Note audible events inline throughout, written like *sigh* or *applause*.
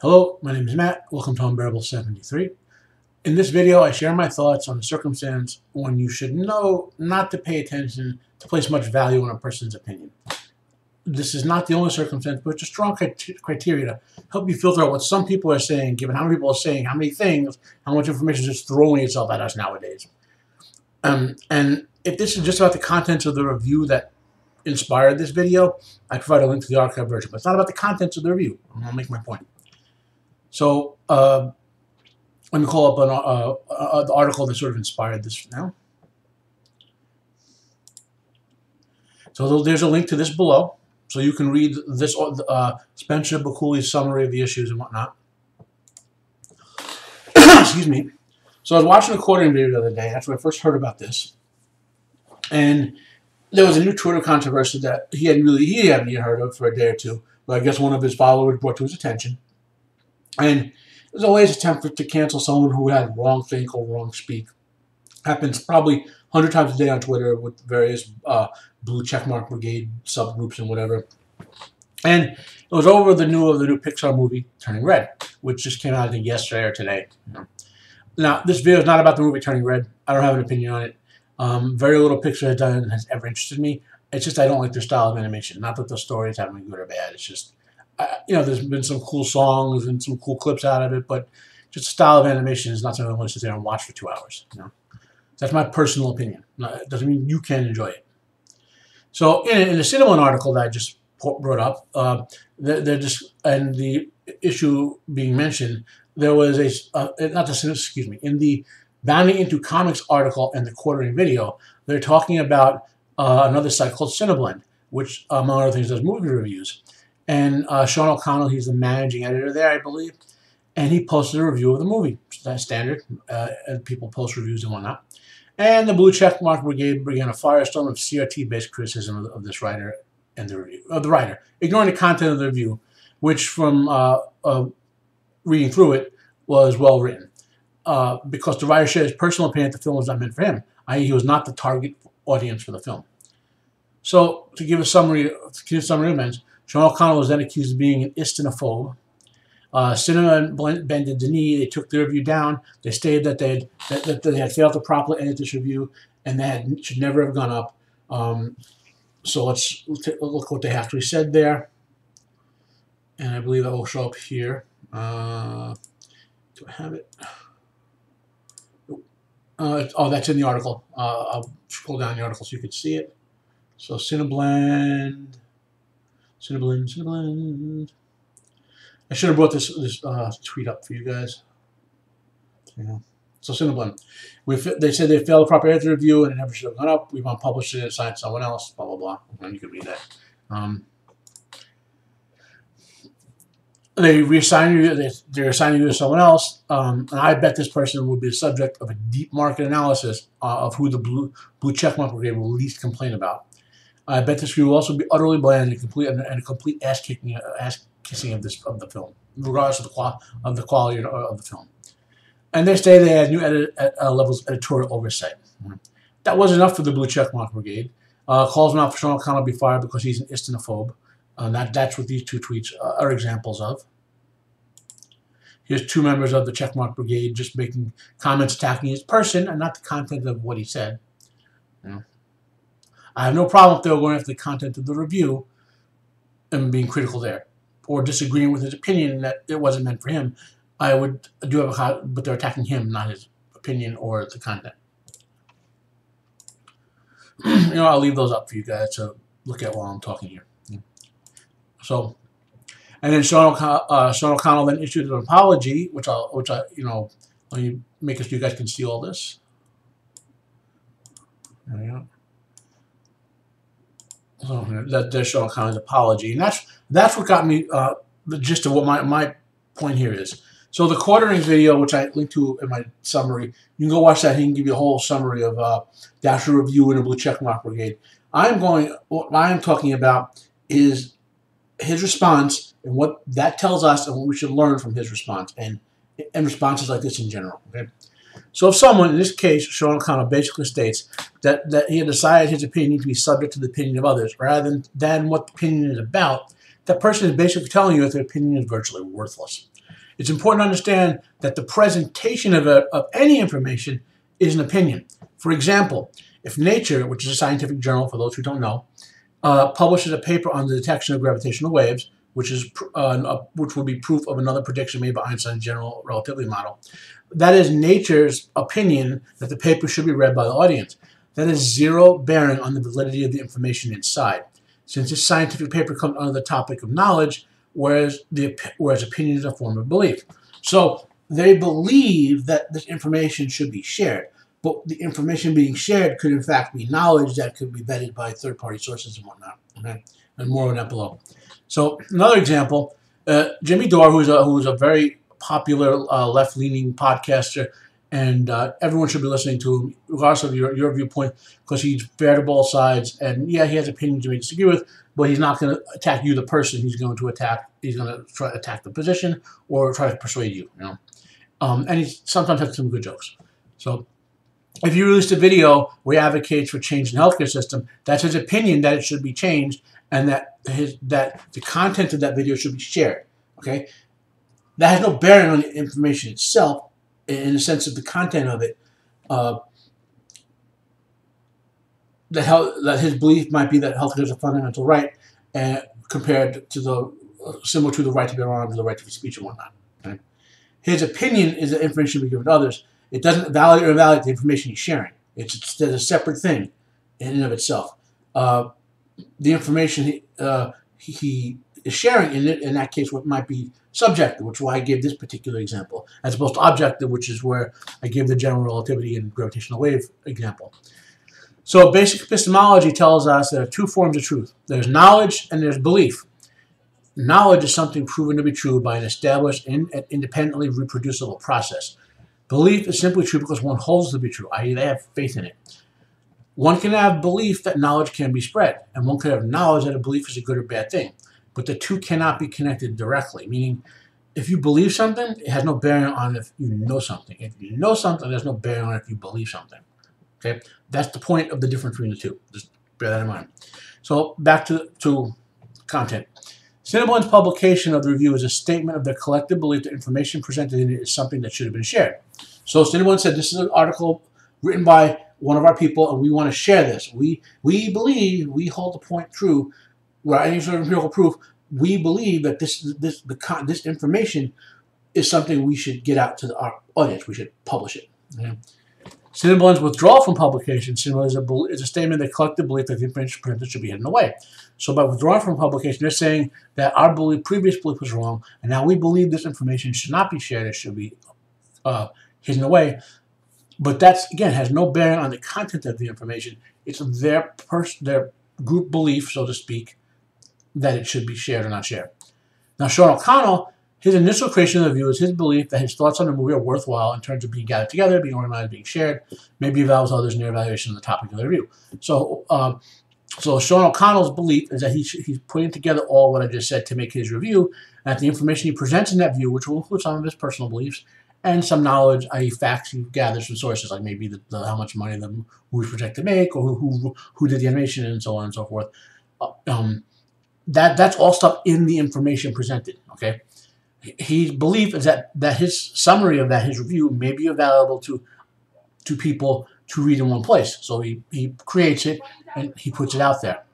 Hello, my name is Matt. Welcome to Unbearable 73. In this video, I share my thoughts on the circumstance when you should know not to pay attention to place much value on a person's opinion. This is not the only circumstance, but it's a strong criteria to help you filter out what some people are saying, given how many people are saying how many things, how much information is just throwing itself at us nowadays. Um, and if this is just about the contents of the review that inspired this video, I provide a link to the archive version. But it's not about the contents of the review. I'll make my point. So uh, let me call up an, uh, uh, the article that sort of inspired this now. So there's a link to this below, so you can read this uh, Spencer Baculi's summary of the issues and whatnot. *coughs* Excuse me. So I was watching a quartering video the other day. That's when I first heard about this. And there was a new Twitter controversy that he hadn't really he hadn't heard of for a day or two. But I guess one of his followers brought to his attention. And there's always attempt to cancel someone who had wrong think or wrong speak. Happens probably 100 times a day on Twitter with various uh, blue checkmark brigade subgroups and whatever. And it was over the new of the new Pixar movie Turning Red, which just came out I think yesterday or today. Now this video is not about the movie Turning Red. I don't have an opinion on it. Um, very little Pixar has done has ever interested me. It's just I don't like their style of animation. Not that the stories have been good or bad. It's just you know, there's been some cool songs and some cool clips out of it, but just style of animation is not something I want to sit there and watch for two hours. You know, that's my personal opinion. It doesn't mean you can't enjoy it. So, in, in the Cinnamon article that I just brought up, uh, they're, just and the issue being mentioned, there was a uh, not the excuse me in the Bounding into Comics article and the quartering video, they're talking about uh, another site called Cineblend, which among other things does movie reviews. And uh, Sean O'Connell, he's the managing editor there, I believe, and he posted a review of the movie. That's standard. Uh, people post reviews and whatnot. And the Blue Checkmark Brigade began a firestorm of CRT-based criticism of, of, this writer and the review of the writer, ignoring the content of the review, which from uh, uh reading through it was well written. Uh, because the writer shared his personal opinion that the film was not meant for him, i.e., he was not the target audience for the film. So, to give a summary, to give a summary of events, Sean O'Connell was then accused of being an istinophobe. Uh, CinemaBlend bended the knee. They took the review down. They stated that they had, that, that they had failed to properly edit this review and that should never have gone up. Um, so let's look what they actually said there. And I believe that will show up here. Uh, do I have it? Uh, oh, that's in the article. Uh, I'll scroll down the article so you can see it. So Cineblend. Cineblend, Cineblend. I should have brought this this uh, tweet up for you guys. Yeah. So Cineblend. We they said they failed a proper editor review and it never should have gone up. We've unpublished it, and assigned someone else, blah, blah, blah. And you can read that. Um, they reassign you, they, they're assigning you to someone else, um, and I bet this person would be the subject of a deep market analysis uh, of who the blue blue checkmark brigade will least complain about. I bet this will also be utterly bland and complete and a complete ass kicking ass kissing of this of the film, regardless of the qual of the quality of the film. And next day they had new edit, uh, levels of editorial oversight. That was enough for the Blue Checkmark Brigade. Uh, calls him out for Sean O'Connell be fired because he's an istinophobe. Uh, that, that's what these two tweets are examples of. Here's two members of the Checkmark Brigade just making comments attacking his person and not the content of what he said. Know. I have no problem if they were going after the content of the review and being critical there, or disagreeing with his opinion that it wasn't meant for him. I would do have a, but they're attacking him, not his opinion or the content. *clears throat* you know, I'll leave those up for you guys to look at while I'm talking here. So, and then Sean, O'Connell, uh, Sean O'Connell then issued an apology, which I'll, which I, you know, let me make it so you guys can see all this. There we go. So that does kind of apology, and that's that's what got me uh, the gist of what my my point here is. So the quartering video, which I linked to in my summary, you can go watch that. He can give you a whole summary of uh, Dasher review in the Blue Checkmark Brigade. I'm going. What I am talking about is his response and what that tells us, and what we should learn from his response, and and responses like this in general. Okay. So if someone, in this case, Sean O'Connell, basically states that, that he had decided his opinion to be subject to the opinion of others rather than, than what the opinion is about, that person is basically telling you that their opinion is virtually worthless. It's important to understand that the presentation of, a, of any information is an opinion. For example, if Nature, which is a scientific journal for those who don't know, uh, publishes a paper on the detection of gravitational waves, which is uh, which would be proof of another prediction made by Einstein's general relativity model. That is Nature's opinion that the paper should be read by the audience. That has zero bearing on the validity of the information inside. Since this scientific paper comes under the topic of knowledge, whereas the whereas opinion is a form of belief. So they believe that this information should be shared, but the information being shared could in fact be knowledge that could be vetted by third-party sources and whatnot. Okay, and more on that below. So another example, uh, Jimmy Dore, who's a who's a very popular uh, left-leaning podcaster, and uh, everyone should be listening to him, regardless of your, your viewpoint, because he's fair to both sides. And yeah, he has opinions you may disagree with, but he's not going to attack you, the person. He's going to attack. He's going to try to attack the position or try to persuade you. You know, um, and he sometimes has some good jokes. So. If you released a video where he advocates for change in the healthcare system, that's his opinion that it should be changed, and that his that the content of that video should be shared. Okay, that has no bearing on the information itself, in the sense of the content of it. Uh, that, health, that his belief might be that healthcare is a fundamental right, and compared to the uh, similar to the right to bear arms, the right to free speech, and whatnot. Okay? His opinion is that information should be given to others. It doesn't validate or invalidate the information he's sharing. It's, it's a separate thing in and of itself. Uh, the information he, uh, he is sharing in it, in that case, what might be subjective, which is why I gave this particular example, as opposed to objective, which is where I give the general relativity and gravitational wave example. So basic epistemology tells us there are two forms of truth. There's knowledge and there's belief. Knowledge is something proven to be true by an established and independently reproducible process. Belief is simply true because one holds to be true, i.e. they have faith in it. One can have belief that knowledge can be spread, and one can have knowledge that a belief is a good or bad thing. But the two cannot be connected directly, meaning if you believe something, it has no bearing on if you know something. If you know something, there's no bearing on if you believe something. Okay, that's the point of the difference between the two. Just bear that in mind. So back to, to content. Cineblend's publication of the review is a statement of their collective belief that information presented in it is something that should have been shared. So Cineblend said this is an article written by one of our people, and we want to share this. We we believe we hold the point true, where any sort of empirical proof. We believe that this this the this information is something we should get out to the, our audience. We should publish it. Okay? Cineblend's withdrawal from publication is a, is a statement that collective belief that the information should be hidden away. So by withdrawing from publication, they're saying that our belief, previous belief was wrong, and now we believe this information should not be shared. It should be uh, hidden away. But that's, again, has no bearing on the content of the information. It's their, their group belief, so to speak, that it should be shared or not shared. Now, Sean O'Connell, his initial creation of the view is his belief that his thoughts on the movie are worthwhile in terms of being gathered together, being organized, being shared, maybe evaluates others in their evaluation of the topic of the review. So, uh, so Sean O'Connell's belief is that he he's putting together all what I just said to make his review, and that the information he presents in that view, which will include some of his personal beliefs, and some knowledge, i.e., facts he gathers from sources like maybe the, the, how much money the movie project to make, or who, who who did the animation, and so on and so forth. Uh, um, that that's all stuff in the information presented. Okay, his belief is that that his summary of that his review may be available to to people to read in one place. So he, he creates it and he puts it out there.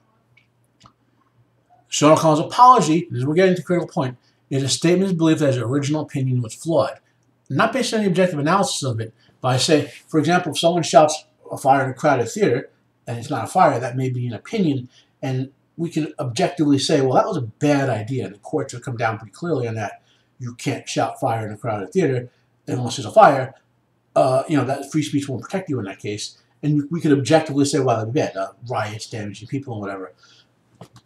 Sean O'Connell's apology, as we're getting to critical point, is a statement of belief that his original opinion was flawed not based on any objective analysis of it, but I say, for example, if someone shouts a fire in a crowded theater, and it's not a fire, that may be an opinion, and we can objectively say, well, that was a bad idea, the courts have come down pretty clearly on that. You can't shout fire in a crowded theater unless there's a fire. Uh, you know, that free speech won't protect you in that case. And we could objectively say, well, that'd be bad, uh, riots, damaging people, and whatever.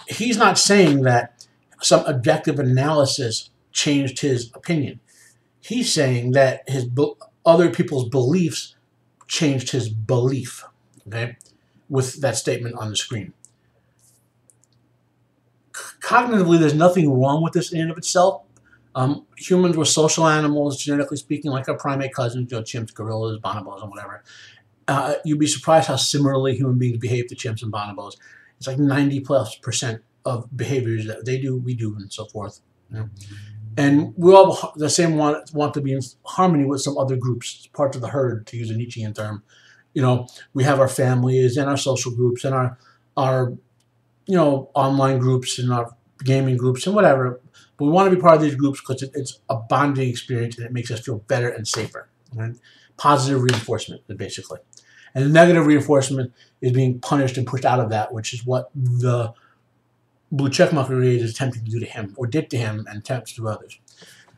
He's not saying that some objective analysis changed his opinion he's saying that his other people's beliefs changed his belief. Okay, with that statement on the screen. Cognitively, there's nothing wrong with this in and of itself. Um, humans were social animals, genetically speaking, like our primate cousins, you know, chimps, gorillas, bonobos, and whatever. Uh, you'd be surprised how similarly human beings behave to chimps and bonobos. It's like 90 plus percent of behaviors that they do, we do, and so forth. You know? and we all the same want want to be in harmony with some other groups, parts of the herd, to use a Nietzschean term. You know, we have our families and our social groups and our our you know online groups and our gaming groups and whatever. But we want to be part of these groups because it, it's a bonding experience and it makes us feel better and safer. Right? Positive reinforcement, basically. And negative reinforcement is being punished and pushed out of that, which is what the blue checkmark is attempting to do to him, or did to him, and attempts to others.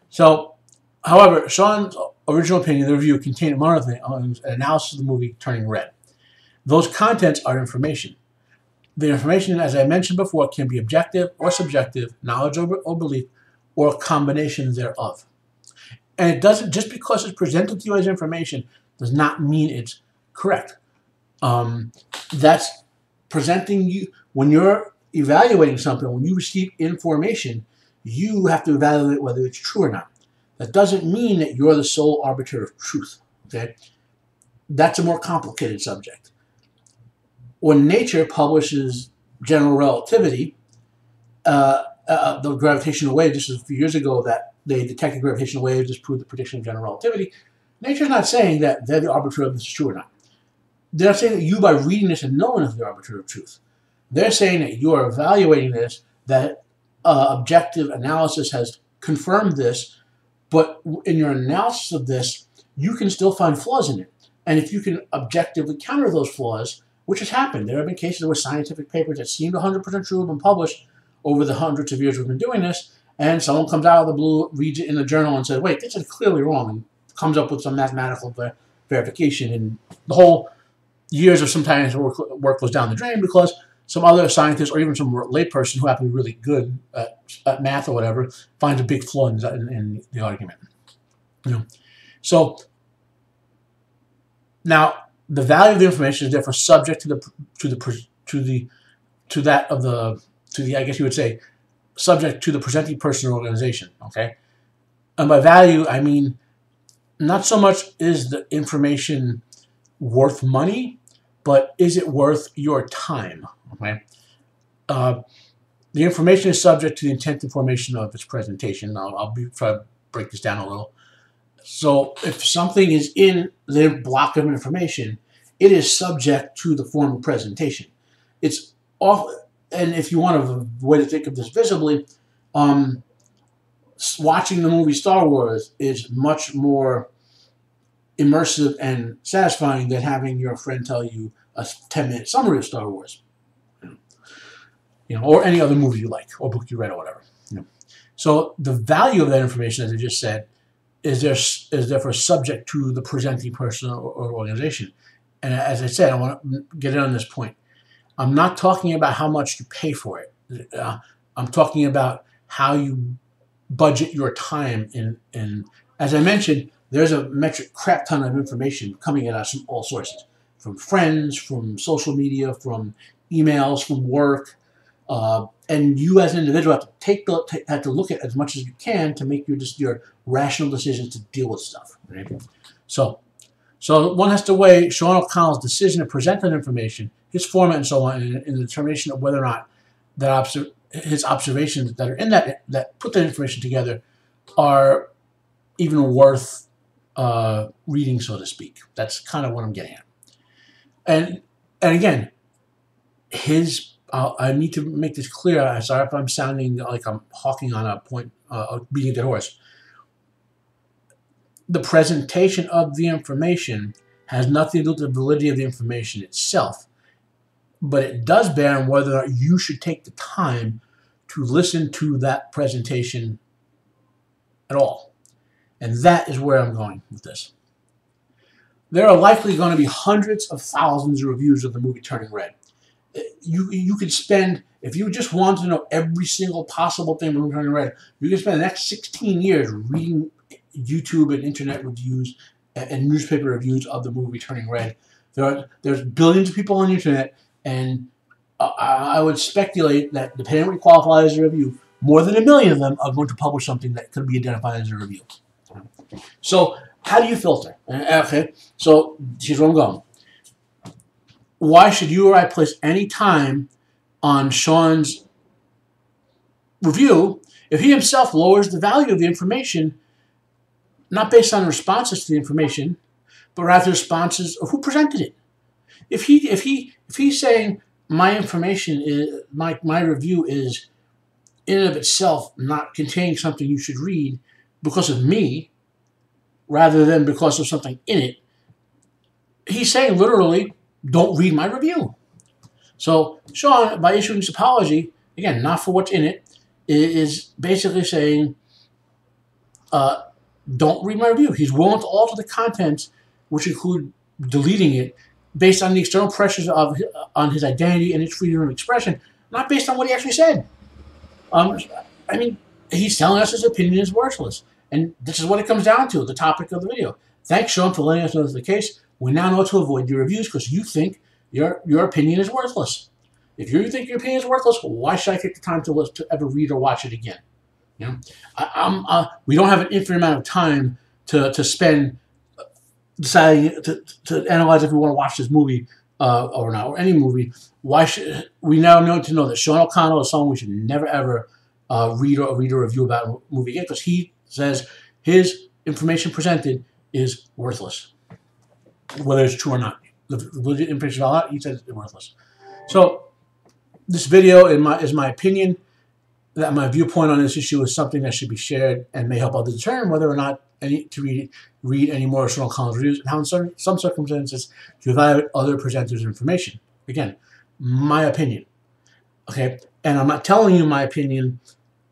So, however, Sean's original opinion, the review, contained, among other an analysis of the movie Turning Red. Those contents are information. The information, as I mentioned before, can be objective or subjective, knowledge or, or belief, or a combination thereof. And it doesn't, just because it's presented to you as information, does not mean it's correct. Um, that's presenting you, when you're evaluating something, when you receive information, you have to evaluate whether it's true or not. That doesn't mean that you're the sole arbiter of truth. Okay? That's a more complicated subject. When nature publishes general relativity, uh, uh, the gravitational wave, was a few years ago that they detected gravitational waves, just proved the prediction of general relativity. Nature's not saying that they're the arbiter of this is true or not. They're not saying that you, by reading this and knowing, is the arbiter of truth. They're saying that you are evaluating this, that uh, objective analysis has confirmed this, but in your analysis of this, you can still find flaws in it. And if you can objectively counter those flaws, which has happened, there have been cases where scientific papers that seemed 100% true have been published over the hundreds of years we've been doing this, and someone comes out of the blue, reads it in the journal, and says, wait, this is clearly wrong, and comes up with some mathematical ver verification. And the whole years of sometimes work, work goes down the drain because some other scientist or even some layperson who happen to be really good at, at math or whatever finds a big flaw in, in, in the argument. You know, so now the value of the information is therefore subject to the to the to the to that of the to the I guess you would say subject to the presenting person or organization. Okay, and by value I mean not so much is the information worth money, but is it worth your time? Okay. Uh, the information is subject to the intent and formation of its presentation. I'll, I'll be, try to break this down a little. So if something is in the block of information, it is subject to the form of presentation. It's off, and if you want a way to think of this visibly, um, watching the movie Star Wars is much more immersive and satisfying than having your friend tell you a 10 minute summary of Star Wars. You know, or any other movie you like, or book you read, or whatever. You know. So the value of that information, as I just said, is there is therefore subject to the presenting person or, or organization. And as I said, I want to get in on this point. I'm not talking about how much you pay for it. Uh, I'm talking about how you budget your time in, in as I mentioned, there's a metric crap ton of information coming at us from all sources from friends, from social media, from emails, from work. Uh, and you as an individual have to take the, have to look at as much as you can to make your just your rational decisions to deal with stuff. Right? So, so one has to weigh Sean O'Connell's decision to present that information, his format, and so on, in, the determination of whether or not that obser- his observations that are in that that put that information together are even worth uh, reading, so to speak. That's kind of what I'm getting at. And and again, his uh, I need to make this clear. I'm sorry if I'm sounding like I'm hawking on a point, uh, beating a dead horse. The presentation of the information has nothing to do with the validity of the information itself, but it does bear on whether or not you should take the time to listen to that presentation at all. And that is where I'm going with this. There are likely going to be hundreds of thousands of reviews of the movie Turning Red. You you could spend if you just want to know every single possible thing about Turning Red, you can spend the next 16 years reading YouTube and internet reviews and newspaper reviews of the movie Turning Red. There are there's billions of people on the internet, and I would speculate that depending on what you qualify as a review, more than a million of them are going to publish something that could be identified as a review. So how do you filter? Uh, okay, so here's where I'm going. Why should you or I place any time on Sean's review if he himself lowers the value of the information, not based on responses to the information, but rather responses of who presented it. If he if he if he's saying my information is my my review is in and of itself not containing something you should read because of me, rather than because of something in it, he's saying literally, don't read my review. So Sean, by issuing this apology, again, not for what's in it, is basically saying, uh, don't read my review. He's willing to alter the content, which include deleting it, based on the external pressures of on his identity and his freedom of expression, not based on what he actually said. Um, I mean, he's telling us his opinion is worthless. And this is what it comes down to, the topic of the video. Thanks, Sean, for letting us know this is the case. We now know to avoid your reviews because you think your, your opinion is worthless. If you think your opinion is worthless, why should I take the time to, to ever read or watch it again? You know, I, uh, we don't have an infinite amount of time to, to spend deciding to, to analyze if we want to watch this movie uh, or not, or any movie. Why should we now know to know that Sean O'Connell is someone we should never ever uh, read or read a review about a movie again because he says his information presented is worthless, whether it's true or not. The information he says it's worthless. So this video, in my is my opinion, that my viewpoint on this issue is something that should be shared and may help others determine whether or not any to read read any more Sean O'Connell's reviews and how in some, some circumstances to evaluate other presenters' information. Again, my opinion. Okay, and I'm not telling you my opinion.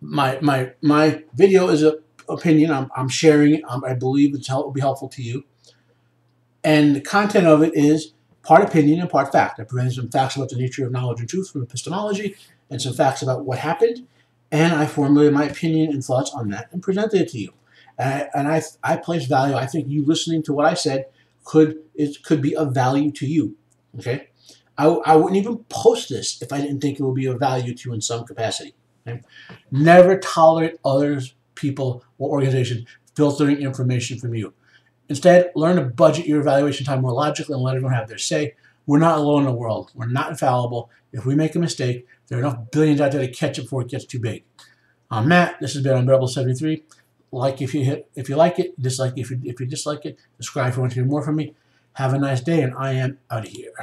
My my my video is a opinion. I'm, I'm sharing it. I'm, i believe it's help, will be helpful to you. And the content of it is part opinion and part fact. I present some facts about the nature of knowledge and truth from epistemology and some facts about what happened. And I formulated my opinion and thoughts on that and presented it to you. And I, and I, I place value. I think you listening to what I said could it could be of value to you. Okay, I, I wouldn't even post this if I didn't think it would be of value to you in some capacity. Okay? Never tolerate others people or organization filtering information from you. Instead, learn to budget your evaluation time more logically and let everyone have their say. We're not alone in the world. We're not infallible. If we make a mistake, there are enough billions out there to catch it before it gets too big. I'm Matt. This has been Unbearable 73. Like if you hit, if you like it, dislike if you if you dislike it. Subscribe if you want to hear more from me. Have a nice day, and I am out of here.